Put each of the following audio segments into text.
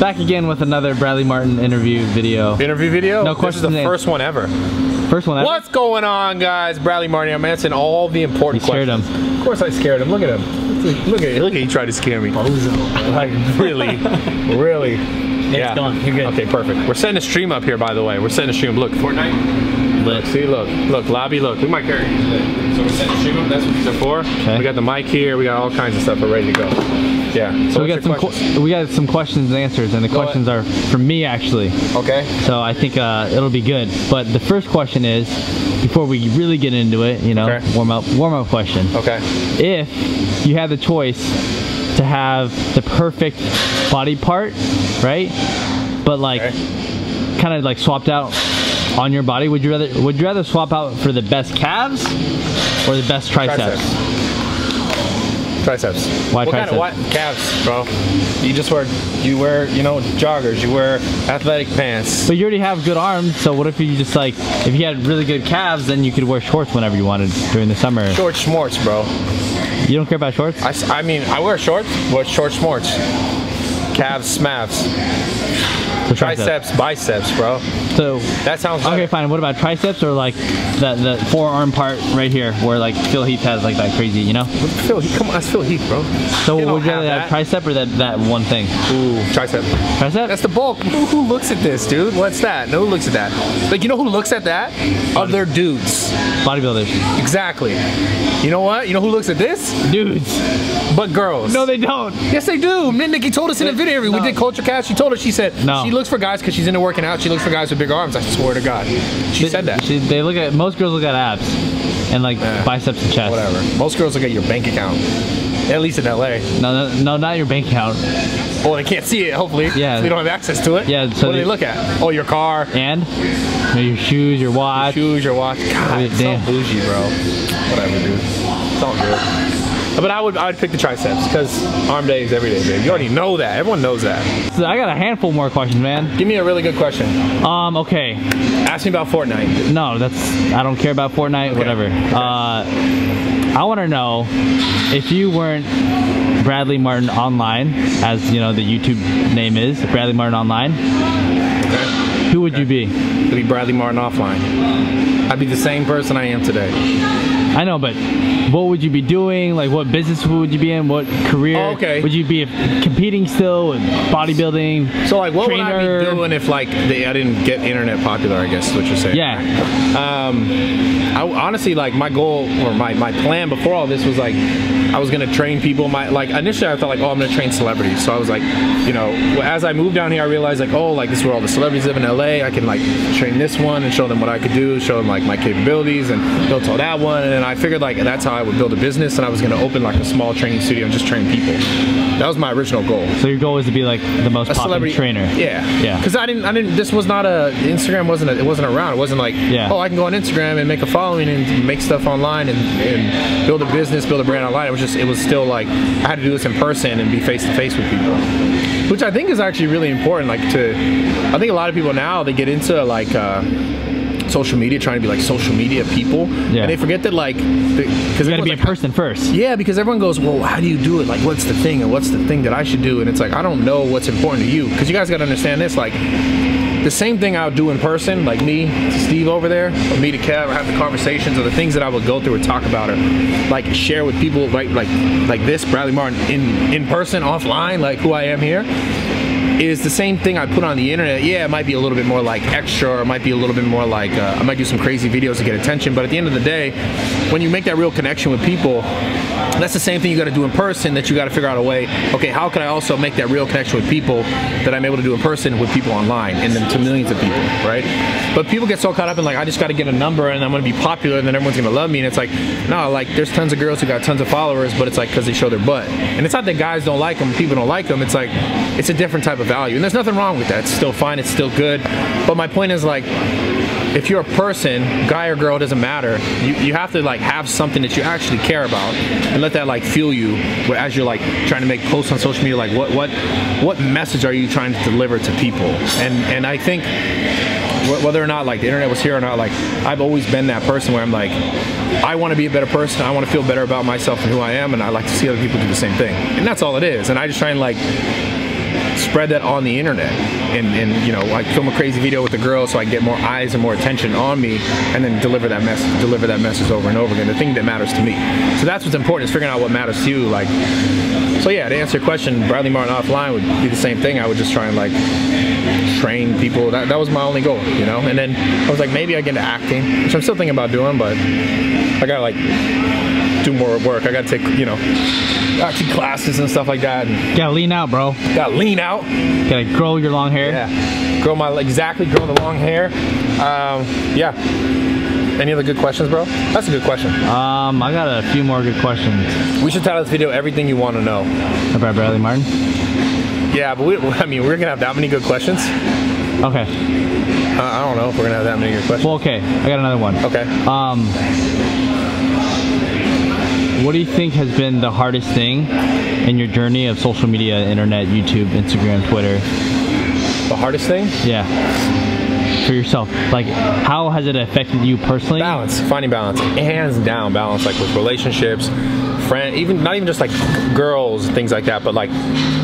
Back again with another Bradley Martin interview video. Interview video? No This questions is the first one ever. First one ever. What's going on, guys? Bradley Martin. I'm answering all the important You scared him. Of course I scared him. Look at him. Look at him. Look at he tried to scare me. Bozo. Like, really? really? it's gone. You're good. Okay, perfect. We're setting a stream up here, by the way. We're setting a stream. Look, Fortnite. Lit. See, look, look, lobby, look. Look at my character. So we're setting a stream up. That's what these are for. Okay. We got the mic here. We got all kinds of stuff. We're ready to go. Yeah. So we got some qu- questions? we got some questions and answers, and the Go questions are from me actually. Okay. So I think uh, it'll be good. But the first question is, before we really get into it, you know, Okay. warm up warm up question. Okay. If you had the choice to have the perfect body part, right? But like Okay. kind of like swapped out on your body, would you rather would you rather swap out for the best calves or the best triceps? Triceps. Why what kind of what calves, bro? You just wear you wear you know joggers. You wear athletic pants. But you already have good arms, so what if you just like if you had really good calves, then you could wear shorts whenever you wanted during the summer. Short shorts, bro. You don't care about shorts? I, I mean I wear shorts. What short shorts. Calves, smavs, So triceps, biceps, bro. So That sounds okay, better. fine. What about triceps or like the the forearm part right here, where like Phil Heath has like that crazy, you know? Phil, Heath- come on, that's Phil Heath, bro. So would you have rather have that. tricep or that that one thing? Ooh, tricep. Tricep? That's the bulk. Who, who looks at this, dude? What's that? No, who looks at that? Like, you know who looks at that? Other dudes. bodybuilders. Exactly. You know what? You know who looks at this? Dudes. But girls. No, they don't. Yes, they do. Min Nikki told us in a video. We No. did Culture Cast. She told us, she said, No. she looks for guys because she's into working out. She looks for guys with big arms. I swear to God. She said that. She, they look at most girls look at abs and like biceps and chest. Whatever. Most girls look at your bank account. At least in LA. No, no, no, not your bank account. Well, they can't see it, hopefully. Yeah. So we don't have access to it. Yeah, so what do they- they look at? Oh, your car, And your shoes, your watch. shoes, your watch. God, Oh, it's damn. so bougie, bro. Whatever, dude. It's all good. But I would, I would pick the triceps because arm day is every day, babe. You already know that. Everyone knows that. So I got a handful more questions, man. Give me a really good question. Um, okay. Ask me about Fortnite. No, that's I don't care about Fortnite, whatever. Uh, I want to know if you weren't Bradley Martin online, as you know the YouTube name is Bradley Martin online. Okay. Who would you be? It'd be Bradley Martin offline. I'd be the same person I am today. I know, but what would you be doing? Like, what business would you be in? What career? Oh, okay. Would you be competing still with bodybuilding? So like, what would I be doing if like they, I didn't get internet popular? I guess is what you're saying. Yeah. Um, I honestly like my goal or my, my plan before all this was like I was gonna train people. My like initially I thought like oh I'm gonna train celebrities. So I was like, you know, as I moved down here I realized like oh like this is where all the celebrities live in LA. I can like train this one and show them what I could do, show them like my capabilities and go tell that one. And then I figured like that's how I would build a business and I was gonna open like a small training studio and just train people. That was my original goal So your goal is to be like the most a popular celebrity trainer. Yeah, Yeah. Because I didn't, I didn't. This was not a Instagram wasn't a, it wasn't around. It wasn't like Yeah. oh I can go on Instagram and make a following and make stuff online and, and build a business, build a brand online. It was just it was still like I had to do this in person and be face to face with people, which I think is actually really important. Like to, I think a lot of people now they get into like. Uh, social media trying to be like social media people Yeah. and they forget that like because You gotta be a person first. yeah, because everyone goes, well, how do you do it? Like, what's the thing, and what's the thing that I should do? And it's like, I don't know what's important to you, because you guys got to understand this. Like, the same thing I would do in person, like me to Steve over there, or me to Kev, or have the conversations, or the things that I would go through and talk about, or like share with people, like like like this, Bradley Martin, in in person, offline, like who I am here is the same thing I put on the internet. Yeah, it might be a little bit more like extra, or it might be a little bit more like uh, I might do some crazy videos to get attention. But at the end of the day, when you make that real connection with people, that's the same thing you got to do in person. That you got to figure out a way. Okay, how can I also make that real connection with people that I'm able to do in person with people online, and then to millions of people, right? But people get so caught up in like I just got to get a number and I'm going to be popular and then everyone's going to love me. And it's like no, like there's tons of girls who got tons of followers, but it's like because they show their butt. And it's not that guys don't like them, people don't like them. It's like it's a different type of value, and there's nothing wrong with that. It's still fine. It's still good. But my point is like if you're a person, guy or girl, doesn't matter. You, you have to like have something that you actually care about and let that like fuel you as you're like trying to make posts on social media. Like what what what message are you trying to deliver to people? And and I think whether or not like the internet was here or not, like I've always been that person where I'm like, I want to be a better person. I want to feel better about myself and who I am, and I like to see other people do the same thing. And that's all it is. And I just try and like spread that on the internet. And, and you know like film a crazy video with the girl so I get more eyes and more attention on me and then deliver that message deliver that message over and over again the thing that matters to me. So that's what's important is figuring out what matters to you like so yeah to answer your question Bradley Martin offline would be the same thing. I would just try and like train people. That, that was my only goal you know? And then I was like maybe I get into acting which I'm still thinking about doing but I gotta like do more work I gotta take you know acting classes and stuff like that and Gotta lean out, bro. gotta lean out Gotta grow your long hair. yeah. Grow my exactly grow the long hair. Um, yeah. Any other good questions, bro? That's a good question. Um, I got a few more good questions We should title this video "Everything You Want to Know." about Bradley Martin. Yeah, but we, I mean, we're gonna have that many good questions. Okay. Uh, I don't know if we're gonna have that many good questions. Well, okay. I got another one. Okay. Um, what do you think has been the hardest thing in your journey of social media, internet, YouTube, Instagram, Twitter? The hardest thing? Yeah. For yourself, like, how has it affected you personally? Balance. Finding balance. Hands down, balance. Like with relationships, friend, even not even just like girls, things like that, but like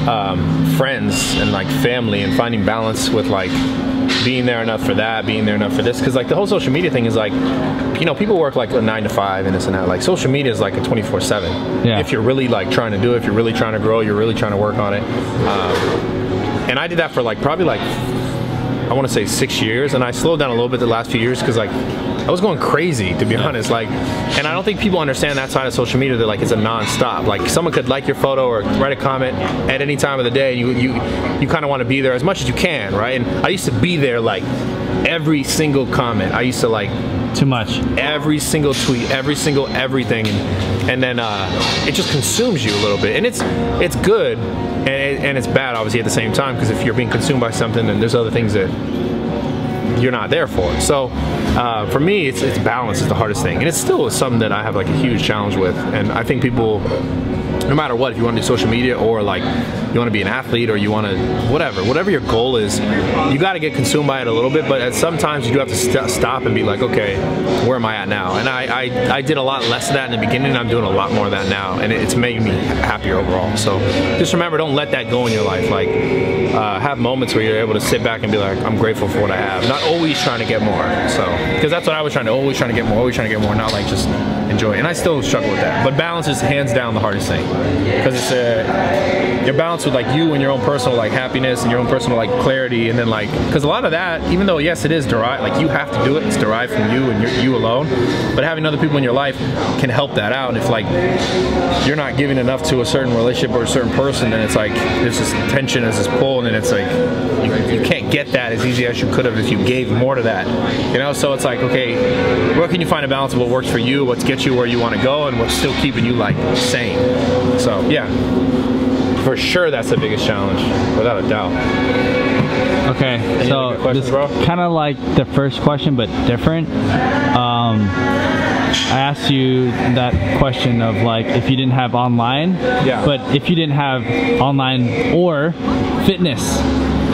um, friends and like family, and finding balance with like being there enough for that, being there enough for this. Because like the whole social media thing is like, you know, people work like a nine to five and this and that. Like social media is like a twenty four seven. Yeah. If you're really like trying to do it, if you're really trying to grow, you're really trying to work on it. Um, and I did that for like probably like I want to say six years, and I slowed down a little bit the last few years because like I was going crazy to be honest. Like, and I don't think people understand that side of social media. That like it's a non-stop. Like someone could like your photo or write a comment at any time of the day. You you you kind of want to be there as much as you can, right? And I used to be there like every single comment. I used to like Too much. every single tweet, every single everything, and, and then uh, it just consumes you a little bit, and it's it's good, and, it, and it's bad obviously at the same time because if you're being consumed by something, then there's other things that you're not there for. So uh, for me, it's it's balance is the hardest thing, and it's still something that I have like a huge challenge with, and I think people. No matter what, if you want to do social media or like you want to be an athlete or you want to whatever, whatever your goal is, you got to get consumed by it a little bit. But at sometimes you do have to st- stop and be like, okay, where am I at now? And I, I I did a lot less of that in the beginning. I'm doing a lot more of that now, and it- it's making me happier overall. So just remember, don't let that go in your life. Like uh, have moments where you're able to sit back and be like, I'm grateful for what I have. Not always trying to get more. So because that's what I was trying to always trying to get more, always trying to get more, not like just enjoy. And I still struggle with that. But balance is hands down the hardest thing. Because it's a you're balanced with like you and your own personal like happiness and your own personal like clarity and then like because a lot of that even though yes it is derived like you have to do it. It's derived from you and you alone. But having other people in your life can help that out. And if like you're not giving enough to a certain relationship or a certain person then it's like there's this tension there's this pull and then it's like you, you can't get that as easy as you could have if you gave more to that you know? So it's like okay where can you find a balance of what works for you what gets you where you want to go and what's still keeping you like sane so yeah for sure that's the biggest challenge without a doubt Okay, other so questions, this kind of like the first question, but different. Um, I asked you that question of like if you didn't have online, Yeah. but if you didn't have online or fitness,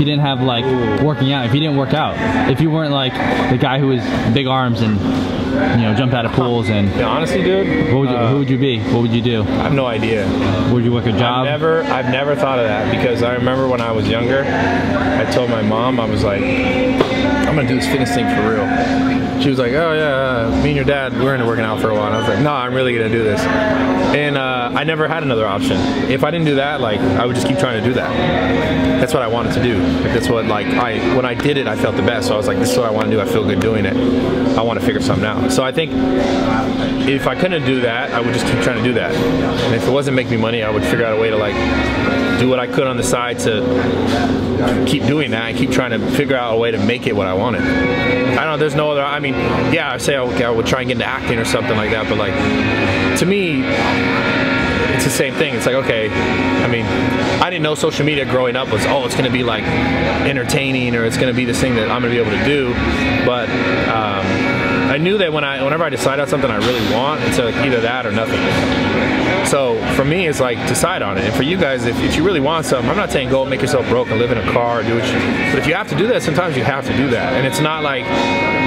you didn't have like working out, if you didn't work out, if you weren't like the guy who was big arms and you know jump out of pools and yeah honestly dude what would you, uh, who would you be? What would you do? I have no idea Would you work a I've job? never, I've never thought of that because I remember when I was younger, I told my mom I was like, I'm gonna do this fitness thing for real. She was like, Oh yeah, uh, me and your dad, we're into working out for a while. And I was like, No, I'm really gonna do this. And uh, I never had another option. If I didn't do that, like I would just keep trying to do that. That's what I wanted to do. Like, that's what like I when I did it, I felt the best. So I was like, This is what I want to do. I feel good doing it. I want to figure something out. So I think if I couldn't do that, I would just keep trying to do that. And if it wasn't making me money, I would figure out a way to like do what I could on the side to keep doing that and keep trying to figure out a way to make it what I wanted. I don't know. There's no other. I mean, yeah, I say okay, I would try and get into acting or something like that, but like to me, it's the same thing. It's like okay, I mean, I didn't know social media growing up was oh, it's going to be like entertaining or it's going to be this thing that I'm going to be able to do, but. Um, I knew that when I, whenever I decide on something I really want, it's like either that or nothing. So for me, it's like decide on it. And for you guys, if, if you really want something, I'm not saying go make yourself broke and live in a car, do what you. But if you have to do that, sometimes you have to do that. And it's not like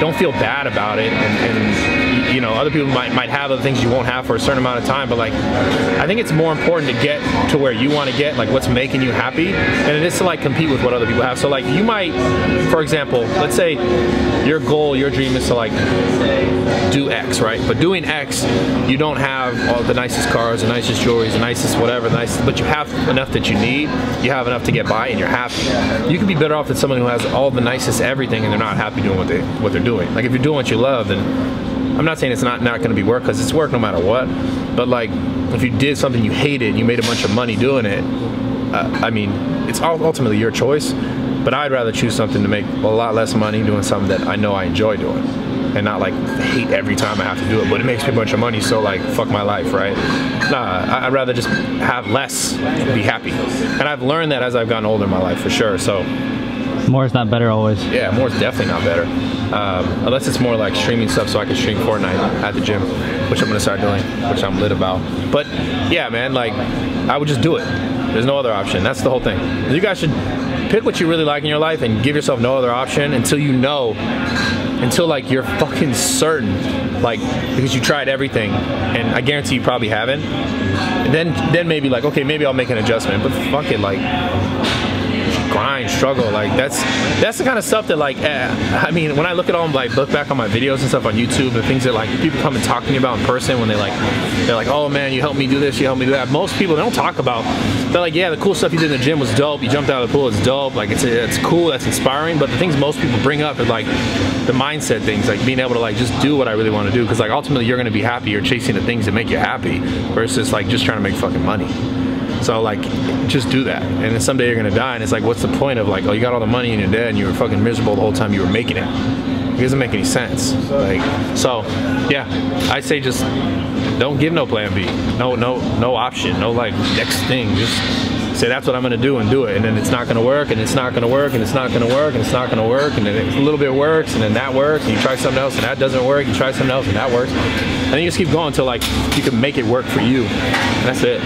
don't feel bad about it. And, and you know, other people might might have other things you won't have for a certain amount of time. But like, I think it's more important to get to where you want to get, like what's making you happy, and it is to like compete with what other people have. So like, you might, for example, let's say your goal, your dream is to like do X, right? But doing X, you don't have all the nicest cars, the nicest jewelry, the nicest whatever, the nicest, but you have enough that you need. You have enough to get by, and you're happy. You could be better off than someone who has all the nicest everything, and they're not happy doing what they what they're doing. Like if you're doing what you love, then I'm not saying it's not not going to be work because it's work no matter what. But like if you did something you hated, and you made a bunch of money doing it. Uh, I mean, it's ultimately your choice. But I'd rather choose something to make a lot less money doing something that I know I enjoy doing and not like hate every time I have to do it. But it makes me a bunch of money, so like fuck my life, right? Nah, I'd rather just have less, and be happy. And I've learned that as I've gotten older in my life for sure. So More is not better always. yeah, more is definitely not better. Um, unless it's more like streaming stuff, so I can stream Fortnite at the gym, which I'm gonna start doing, which I'm lit about. But yeah, man, like I would just do it. There's no other option. That's the whole thing. You guys should pick what you really like in your life and give yourself no other option until you know, until like you're fucking certain, like because you tried everything, and I guarantee you probably haven't. Then then maybe like okay, maybe I'll make an adjustment. But fuck it, like grind, struggle. Like that's that's the kind of stuff that like eh, I mean when I look at all like look back on my videos and stuff on YouTube, the things that like people come and talk to me about in person when they like they're like, oh man, you helped me do this, you helped me do that. Most people they don't talk about. They're like, yeah, the cool stuff you did in the gym was dope. You jumped out of the pool, it's dope. Like it's it's cool, that's inspiring. But the things most people bring up are like the mindset things, like being able to like just do what I really want to do. Because like ultimately you're gonna be happy. You're chasing the things that make you happy versus like just trying to make fucking money. So like, just do that, and then someday you're gonna die, and it's like, what's the point of like, oh, you got all the money and you're dead, and you were fucking miserable the whole time you were making it. It doesn't make any sense. Like, so, yeah, I say just don't give no plan B, no, no, no option, no like next thing. Just say that's what I'm gonna do and do it, and then it's not gonna work, and it's not gonna work, and it's not gonna work, and it's not gonna work, and then a little bit works, and then that works, and you try something else, and that doesn't work. You try something else, and that works, and then you just keep going until like you can make it work for you. And that's it.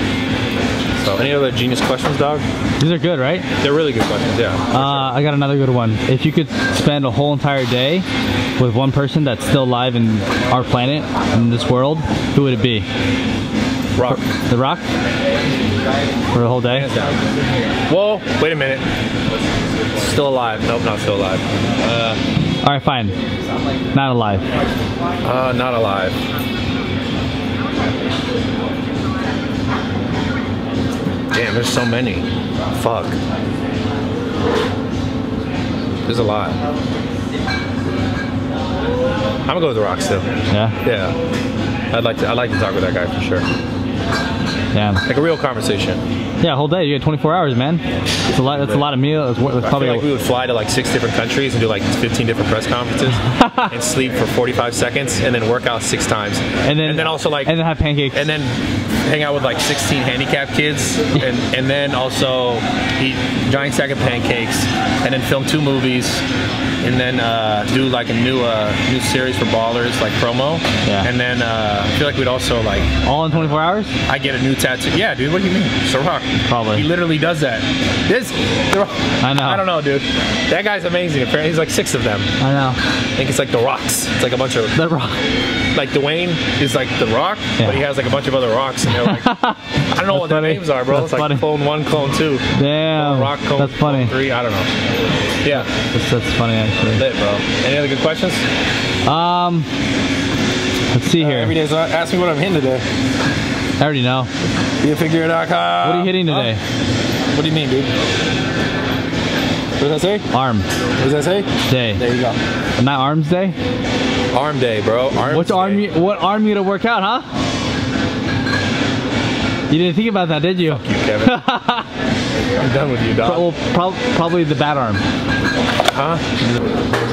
So, any other genius questions, dog? These are good, right? They're really good questions, yeah. Uh, I got another good one. If you could spend a whole entire day with one person that's still alive in our planet, in this world, who would it be? Rock. The Rock? For the whole day? Whoa, wait a minute. Still alive. Nope, not still alive. Uh, All right, fine. Not alive. uh, not alive. Damn, there's so many. Fuck. There's a lot. I'm gonna go with The Rock still. Yeah. Yeah. I'd like to. I'd like to talk with that guy for sure. Damn. Like a real conversation. Yeah, whole day. You get 24 hours, man. It's a lot. That's a lot of meals. It's, it's I probably feel like we would fly to like six different countries and do like 15 different press conferences and sleep for 45 seconds and then work out six times. and then and then also like and then have pancakes. and then hang out with like 16 handicapped kids and and then also eat giant stack of pancakes and then film two movies and then uh, do like a new uh, new series for ballers like promo Yeah. and then uh, I feel like we'd also like all in 24 hours. I get a new tattoo yeah dude what do you mean it's a rock Probably. he literally does that this I know. I don't know dude that guy's amazing apparently he's like six of them I know. I think it's like the rocks it's like a bunch of The Rock. like Dwayne is like the rock, Yeah. but he has like a bunch of other rocks, and they're like, I don't know what their names are, bro. That's it's like funny. clone one, clone two, Damn. rock, clone, That's funny. clone three. I don't know. Yeah, That's, that's funny actually. lit, bro. Any other good questions? Um, let's see here. Every day, so ask me what I'm hitting today. I already know. BeAFigure.com. What are you hitting Huh? today? What do you mean, dude? What does that say? Arm What does that say? day. There you go. Not arms day. Arm day, bro. Arm Which day. arm? You, what arm you gonna work out, huh? You didn't think about that, did you? You, Kevin. I'm done with you, dog. Well, prob- probably the bad arm. Huh?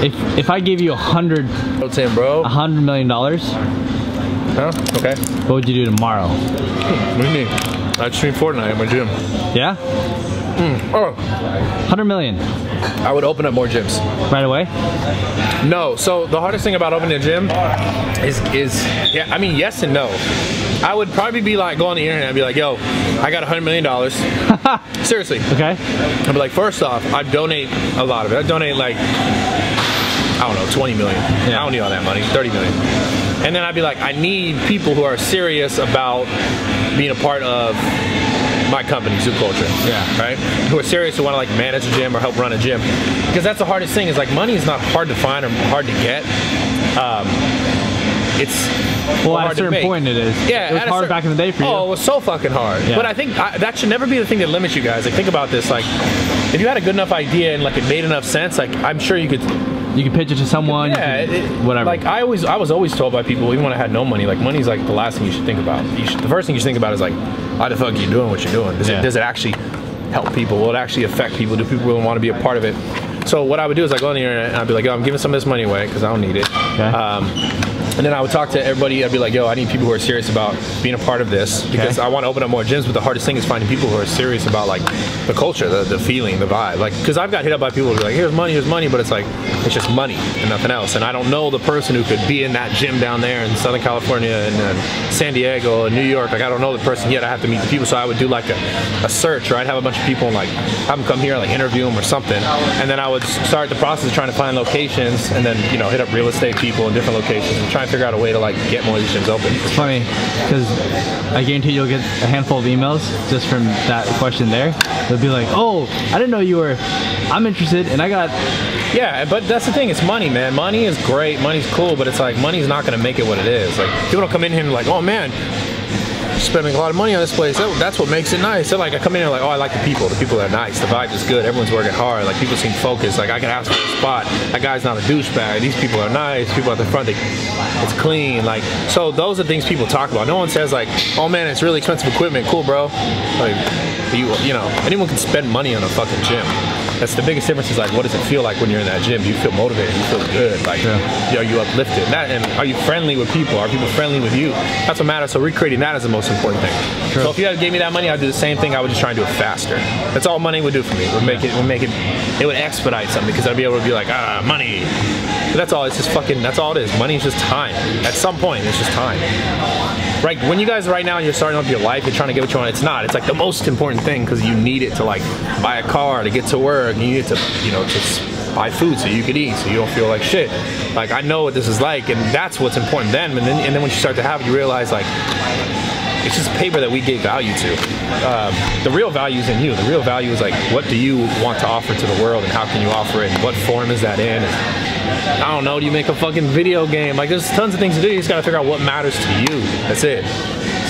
If if I gave you a hundred What's in, bro? a hundred million dollars, Huh? Okay. what would you do tomorrow? Hmm, what do you mean? I stream Fortnite at my gym. Yeah, hmm, Oh. Hundred million. I would open up more gyms. right away. No. So the hardest thing about opening a gym is is yeah. I mean, yes and no. I would probably be like go on the internet and be like, yo, I got a hundred million dollars. Seriously. Okay. I'd be like, first off, I donate a lot of it. I donate like I don't know, 20 million. Yeah. I don't need all that money, 30 million. And then I'd be like, I need people who are serious about being a part of my company, Zoo Culture. Yeah. Right? Who are serious who want to like manage a gym or help run a gym. Because that's the hardest thing is like money is not hard to find or hard to get. Um, it's Well, at a certain point, it is. Yeah, it was hard cer- back in the day for you. Oh, it was so fucking hard. Yeah. But I think I, that should never be the thing that limits you guys. Like, think about this. Like, if you had a good enough idea and like it made enough sense, like I'm sure you could. You can pitch it to someone. Yeah, can- it- whatever. Like I always, I was always told by people, even when I had no money, like money's like the last thing you should think about. You should, the first thing you should think about is like, why the fuck are you doing what you're doing? Does, Yeah. it, does it actually help people? Will it actually affect people? Do people really want to be a part of it? So what I would do is I go on the internet and I'd be like, yo, I'm giving some of this money away because I don't need it. Okay. Um, and then I would talk to everybody. I'd be like, yo, I need people who are serious about being a part of this because I want to open up more gyms. But the hardest thing is finding people who are serious about like the culture, the, the feeling, the vibe. Like, because I've got hit up by people who are like, here's money, here's money, but it's like it's just money and nothing else. And I don't know the person who could be in that gym down there in Southern California and, uh San Diego and New York. Like, I don't know the person yet. I have to meet the people. So I would do like a, a search, or I'd have a bunch of people and like have them come here, like interview them or something, and then I would start the process of trying to find locations, and then you know hit up real estate people in different locations and try and figure out a way to like get more of these gyms open. It's funny because I guarantee you'll get a handful of emails just from that question there. They'll be like, "Oh, I didn't know you were. I'm interested, and I got Yeah, but that's the thing. It's money, man. Money is great. Money's cool, but it's like money's not gonna make it what it is. Like people don't come in here and like, oh man, spending a lot of money on this place. That- that's what makes it nice. They're like, I come in here like, oh, I like the people. The people are nice. The vibe is good. Everyone's working hard. Like people seem focused. Like I can ask for a spot. That guy's not a douchebag. These people are nice. People at the front, they, it's clean. Like so, those are things people talk about. No one says like, oh man, it's really expensive equipment. Cool, bro. Like you, you know, anyone can spend money on a fucking gym. That's the biggest difference. Is like, what does it feel like when you're in that gym? Do you feel motivated? Do you feel good? Like, Yeah. are you uplifted? That and are you friendly with people? Are people friendly with you? That's what matters. So recreating that is the most important thing. True. So if you had gave me that money, I'd do the same thing. I would just try and do it faster. That's all money would do for me. It would make it. Would make it. It would expedite something because I'd be able to be like, ah, money. But that's all. It's just fucking. That's all it is. Money is just time. At some point, it's just time. Right when you guys right now and you're starting up your life, you're trying to get what you want. It's not. It's like the most important thing because you need it to like buy a car to get to work. You need to you know to buy food so you could eat so you don't feel like shit. Like I know what this is like, and that's what's important then. And then and then when you start to have it, you realize like it's just paper that we gave value to. Um, the real value is in you. The real value is like, what do you want to offer to the world, and how can you offer it, and what form is that in? And I don't know. Do you make a fucking video game? Like, there's tons of things to do. You just gotta figure out what matters to you. That's it.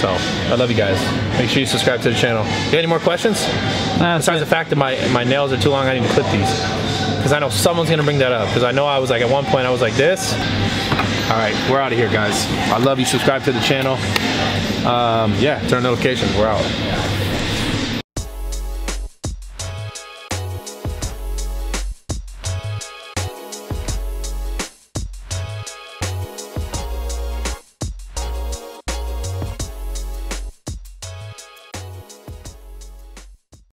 So, I love you guys. Make sure you subscribe to the channel. You got any more questions? Nah, Besides the fact that my my nails are too long, I need to clip these. Because I know someone's gonna bring that up. Because I know I was like at one point I was like this. All right, we're out of here, guys. I love you. Subscribe to the channel. Um, yeah, turn notifications. We're out.